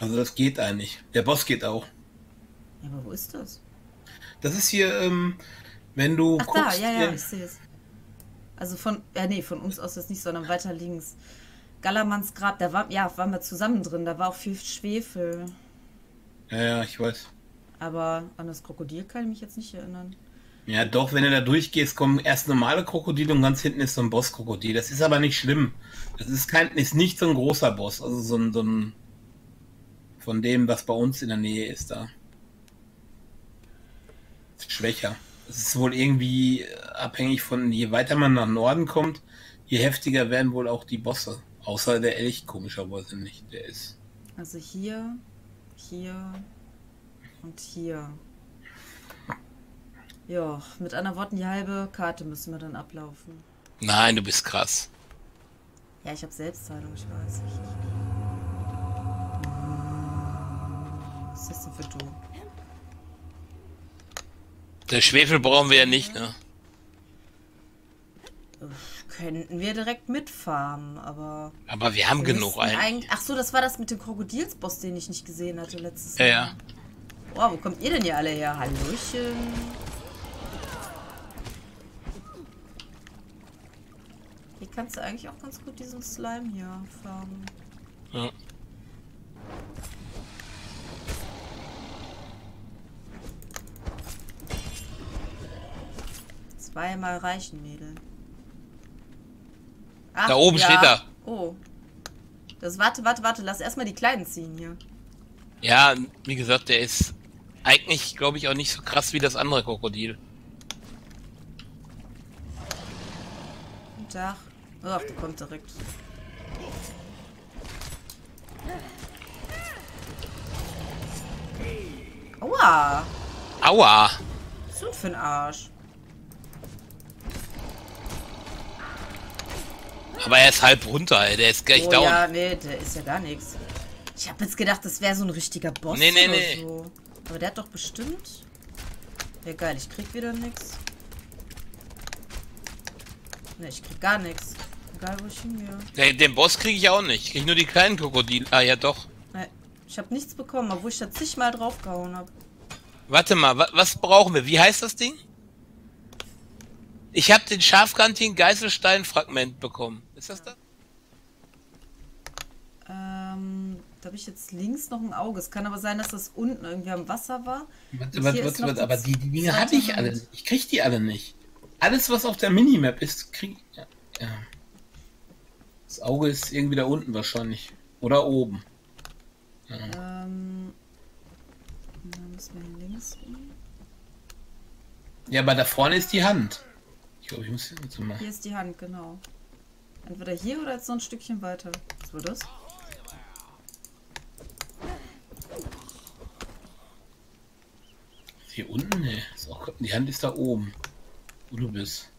Also das geht eigentlich. Der Boss geht auch. Ja, aber wo ist das? Das ist hier, ähm, wenn du Ach guckst, da, ja, ja, ich sehe es. Also von, ja nee, von uns aus jetzt nicht, sondern weiter links. Gallermanns Grab, da war, ja, waren wir zusammen drin, da war auch viel Schwefel. ja, ja, ich weiß. Aber an das Krokodil kann ich mich jetzt nicht erinnern. Ja, doch, wenn du da durchgehst, kommen erst normale Krokodile und ganz hinten ist so ein Bosskrokodil. Das ist aber nicht schlimm. Das ist kein, ist nicht so ein großer Boss, also so ein, so ein von dem, was bei uns in der Nähe ist da. Ist schwächer. Es ist wohl irgendwie abhängig von, je weiter man nach Norden kommt, je heftiger werden wohl auch die Bosse. Außer der Elch komischerweise nicht. Der ist. Also hier, hier und hier. Ja, mit anderen Worten, die halbe Karte müssen wir dann ablaufen. Nein, du bist krass. Ja, ich habe Selbstheilung, ich weiß. Ich, für du? Der Schwefel brauchen wir ja nicht, ne? Könnten wir direkt mitfarmen, aber. Aber wir haben wir genug eigentlich. Ach so, das war das mit dem Krokodilsboss, den ich nicht gesehen hatte letztes Ja, Mal. ja. Boah, wo kommt ihr denn hier alle her? Hallöchen. Hier kannst du eigentlich auch ganz gut diesen Slime hier farmen. ja. Zweimal reichen, Mädel. Ach, Da oben steht er. Oh. Das, warte, warte, warte. Lass erstmal die Kleinen ziehen hier. Ja, wie gesagt, der ist eigentlich, glaube ich, auch nicht so krass wie das andere Krokodil. Guten Tag. Ach, der kommt direkt. Aua. Aua! Was ist denn für ein Arsch? Aber er ist halb runter, ey. Der ist gleich oh down. ja, nee, der ist ja gar nichts. Ich habe jetzt gedacht, das wäre so ein richtiger Boss Nee, nee, oder nee. so. Aber der hat doch bestimmt... Ja, geil, ich krieg wieder nichts. Ne, ich krieg gar nichts. Egal, wo ich hingehe. Den, den Boss kriege ich auch nicht. Ich kriege nur die kleinen Krokodile. Ah, ja, doch. Nee, ich habe nichts bekommen, obwohl ich da zigmal draufgehauen habe. Warte mal, wa was brauchen wir? Wie heißt das Ding? Ich habe den scharfkantigen Geißelstein-Fragment bekommen. Ist das das? Ähm, da habe ich jetzt links noch ein Auge. Es kann aber sein, dass das unten irgendwie am Wasser war. Warte, warte, warte, warte, aber die, die Dinge hatte ich alle Hand. nicht. Ich krieg die alle nicht. Alles, was auf der Minimap ist, krieg ja, ja. Das Auge ist irgendwie da unten wahrscheinlich. Oder oben. Ähm, da müssen wir hier links. hin. Ja, aber da vorne ist die Hand. Ich glaube, ich muss hier so mal. Hier ist die Hand, genau. Entweder hier oder jetzt noch ein Stückchen weiter. Was war das? Hier unten? Auch, die Hand ist da oben. Wo du bist.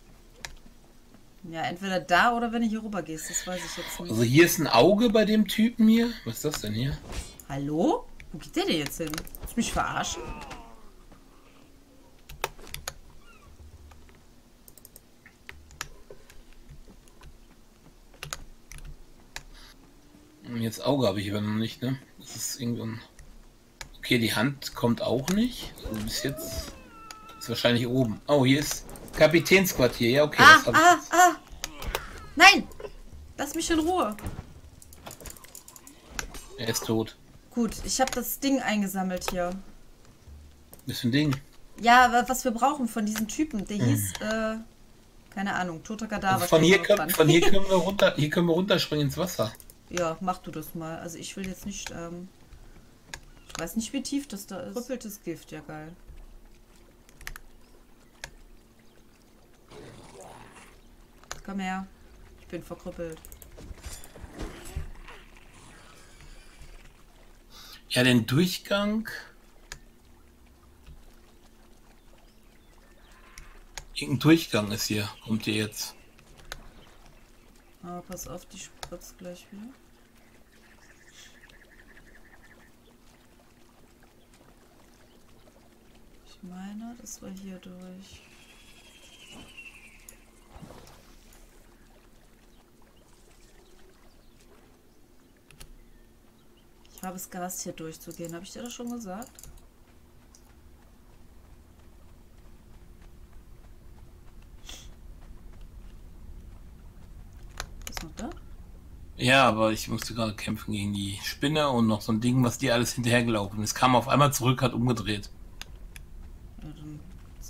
Ja, entweder da oder wenn du hier rüber gehst. Das weiß ich jetzt nicht. Also hier ist ein Auge bei dem Typen hier. Was ist das denn hier? Hallo? Wo geht der denn jetzt hin? Willst du mich verarschen? Jetzt Auge habe ich aber noch nicht, ne? Das ist irgendwie ein... Okay, die Hand kommt auch nicht. Also bis jetzt ist wahrscheinlich oben. Oh, hier ist Kapitänsquartier. Ja, okay. Ah, ah, ah! Nein! Lass mich in Ruhe. Er ist tot. Gut, ich habe das Ding eingesammelt hier. Das ist ein Ding. Ja, wa- was wir brauchen von diesem Typen. Der hieß, äh, keine Ahnung, toter Kadaver. Also von, hier können, von hier können wir runter, hier können wir runterspringen ins Wasser. Ja, mach du das mal. Also ich will jetzt nicht, ähm, ich weiß nicht, wie tief das da ist. Rüppeltes Gift, ja geil. Komm her. Ich bin verkrüppelt. Ja, den Durchgang. Irgendein Durchgang ist hier. Kommt ihr jetzt? Aber pass auf, die spritzt gleich wieder. Meine, das war hier durch. Ich habe es gehasst, hier durchzugehen. Habe ich dir das schon gesagt? Ist noch da? Ja, aber ich musste gerade kämpfen gegen die Spinne und noch so ein Ding, was die alles hinterhergelaufen ist. Kam auf einmal zurück, hat umgedreht.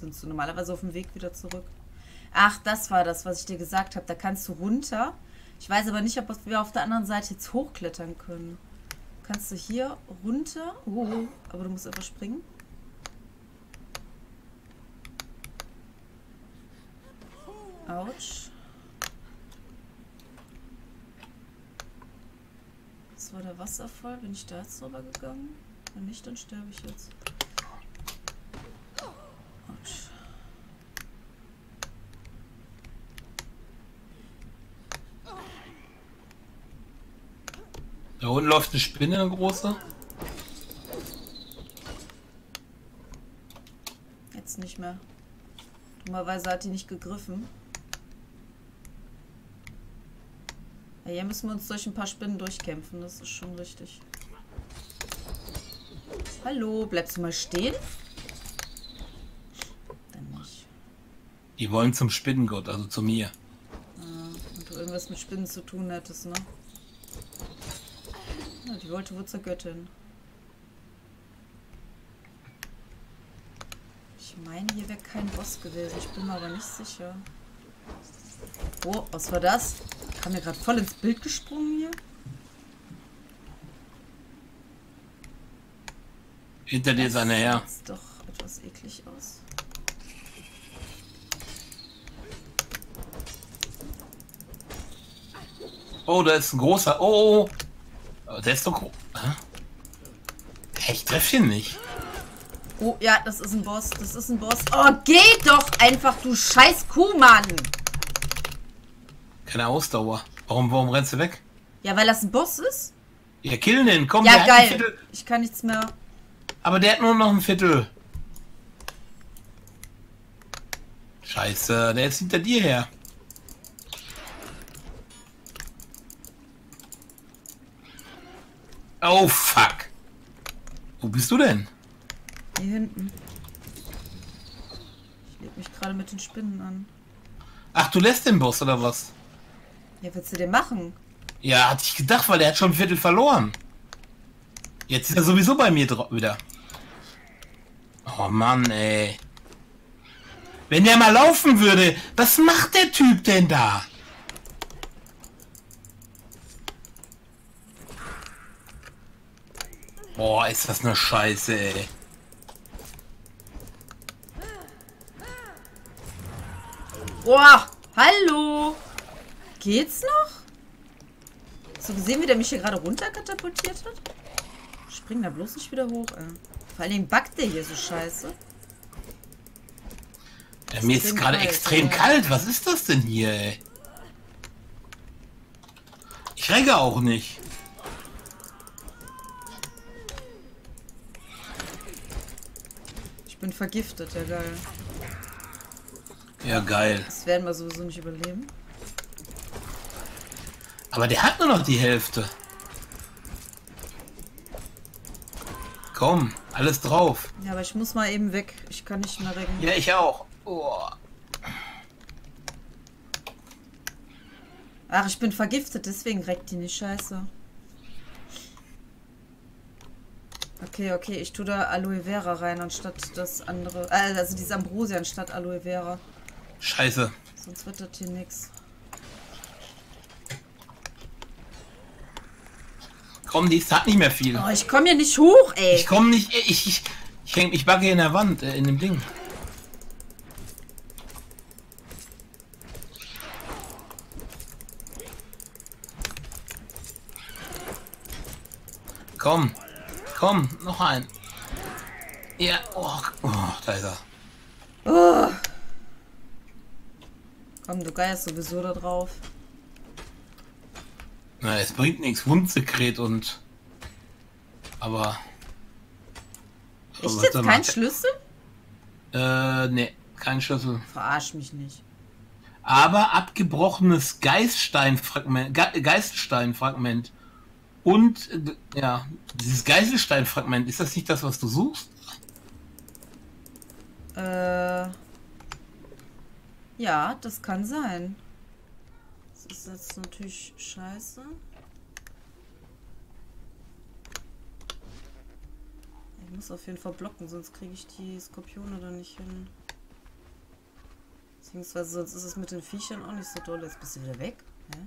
Sind sie normalerweise auf dem Weg wieder zurück. Ach, das war das, was ich dir gesagt habe. Da kannst du runter. Ich weiß aber nicht, ob wir auf der anderen Seite jetzt hochklettern können. Kannst du hier runter? Oh, aber du musst einfach springen. Autsch. Das war der Wasserfall. Bin ich da jetzt drüber gegangen? Wenn nicht, dann sterbe ich jetzt. Autsch. Da unten läuft eine Spinne, eine große. Jetzt nicht mehr. Dummerweise hat die nicht gegriffen. Ja, hier müssen wir uns durch ein paar Spinnen durchkämpfen. Das ist schon richtig. Hallo, bleibst du mal stehen? Dann nicht. Die wollen zum Spinnengott, also zu mir. Ah, und du irgendwas mit Spinnen zu tun hättest, ne? Die wollte wohl zur Göttin. Ich meine, hier wäre kein Boss gewesen. Ich bin mir aber nicht sicher. Oh, was war das? Kam mir gerade voll ins Bild gesprungen hier. Hinter dir ist einer her. Sieht doch etwas eklig aus. Oh, da ist ein großer. Oh, der ist doch groß. Ich treffe ihn nicht. Oh, ja, das ist ein Boss. Das ist ein Boss. Oh, geh doch einfach, du scheiß Kuhmann. Keine Ausdauer. Warum, warum rennst du weg? Ja, weil das ein Boss ist? Ja, killen den. Komm, Ja, geil. Viertel. Ich kann nichts mehr. Aber der hat nur noch ein Viertel. Scheiße, der ist hinter dir her. Oh, fuck. Wo bist du denn? Hier hinten. Ich leg mich gerade mit den Spinnen an. Ach, du lässt den Boss oder was? Ja, willst du den machen? Ja, hatte ich gedacht, weil der hat schon ein Viertel verloren. Jetzt ist er sowieso bei mir wieder. Oh Mann, ey. Wenn der mal laufen würde, was macht der Typ denn da? Boah, ist das eine Scheiße, ey. Boah, hallo. Geht's noch? Hast du gesehen, wie der mich hier gerade runterkatapultiert hat? Spring da bloß nicht wieder hoch, ey. Vor allem backt der hier so scheiße. Ja, mir ist gerade extrem ja. kalt. Was ist das denn hier, ey? Ich regge auch nicht. Bin vergiftet, ja geil. Ja, geil. Das werden wir sowieso nicht überleben. Aber der hat nur noch die Hälfte. Komm, alles drauf. Ja, aber ich muss mal eben weg. Ich kann nicht mehr recken. Ja, ich auch. Oh. Ach, ich bin vergiftet, deswegen reckt die nicht scheiße. Okay, okay, ich tue da Aloe Vera rein anstatt das andere. Äh, also diese Ambrosia anstatt Aloe Vera. Scheiße. Sonst wird das hier nix. Komm, die hat nicht mehr viel. Oh, ich komme hier nicht hoch, ey. Ich komm nicht. Ich, ich, ich häng mich backe in der Wand, äh, in dem Ding. Komm, komm, noch ein. Ja, oh, oh da ist er. Oh. Komm, du geierst sowieso da drauf. Na, es bringt nichts, Wundsekret und. Aber. Was jetzt kein man- Schlüssel? Äh, nee, kein Schlüssel. Verarsch mich nicht. Aber abgebrochenes Geiststeinfragment. Ge Geiststeinfragment. Und äh, ja, dieses Geiselsteinfragment, ist das nicht das, was du suchst? Äh. Ja, das kann sein. Das ist jetzt natürlich scheiße. Ich muss auf jeden Fall blocken, sonst kriege ich die Skorpione da nicht hin. Beziehungsweise sonst ist es mit den Viechern auch nicht so doll. Jetzt bist du wieder weg. Hä?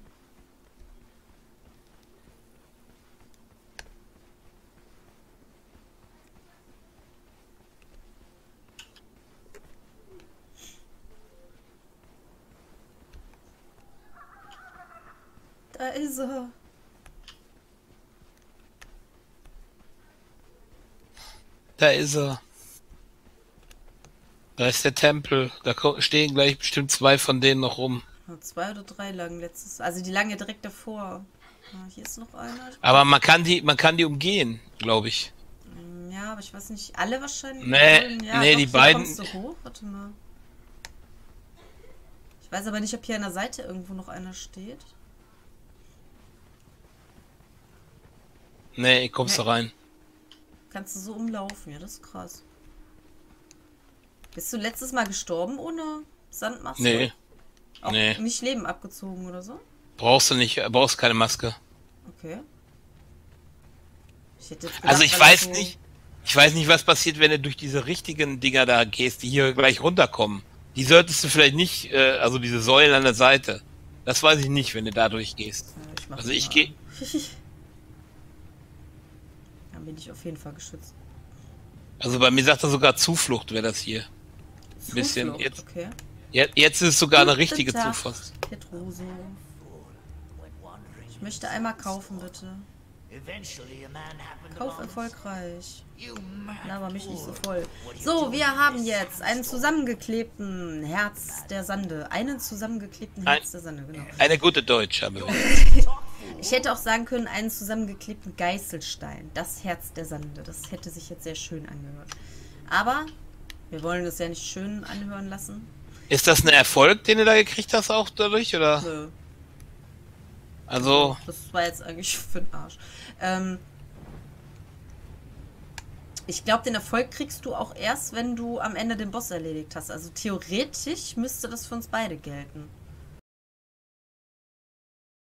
Da ist er. Da ist er. Da ist der Tempel. Da stehen gleich bestimmt zwei von denen noch rum. Zwei oder drei lagen letztes. Also die lagen ja direkt davor. Ja, hier ist noch einer. Aber man kann die, man kann die umgehen, glaube ich. Hm, Ja, aber ich weiß nicht. Alle wahrscheinlich. Nee, ja, nee, doch, die beiden-. Warte mal. Ich weiß aber nicht, ob hier an der Seite irgendwo noch einer steht. Nee, kommst du Nee. rein. Kannst du so umlaufen. Ja, das ist krass. Bist du letztes Mal gestorben ohne Sandmaske? Nee, Auch nee. nicht Leben abgezogen oder so? brauchst du nicht, brauchst keine Maske. Okay. Ich gedacht, Also ich weiß so- nicht, ich weiß nicht, was passiert, wenn du durch diese richtigen Dinger da gehst, die hier gleich runterkommen. Die solltest du vielleicht nicht, äh, also diese Säulen an der Seite. Das weiß ich nicht, wenn du da durchgehst. Ja, Also ich mal geh- an. Dann bin ich auf jeden Fall geschützt. Also bei mir sagt er sogar Zuflucht wäre das hier. Bisschen Zuflucht, jetzt- Okay. Je- Jetzt ist es sogar eine Guten richtige Tag, Zuflucht. Petroso. Ich möchte einmal kaufen, bitte. Kauf erfolgreich. Laber mich nicht so voll. So, wir haben jetzt einen zusammengeklebten Herz der Sande. Einen zusammengeklebten Herz Ein- der Sande, genau. Eine gute Deutsche haben wir. Ich hätte auch sagen können, einen zusammengeklebten Geißelstein. Das Herz der Sande. Das hätte sich jetzt sehr schön angehört. Aber wir wollen es ja nicht schön anhören lassen. Ist das ein Erfolg, den du da gekriegt hast auch dadurch, oder? Nö. Also, Das war jetzt eigentlich für den Arsch. Ähm, ich glaube, den Erfolg kriegst du auch erst, wenn du am Ende den Boss erledigt hast. Also theoretisch müsste das für uns beide gelten.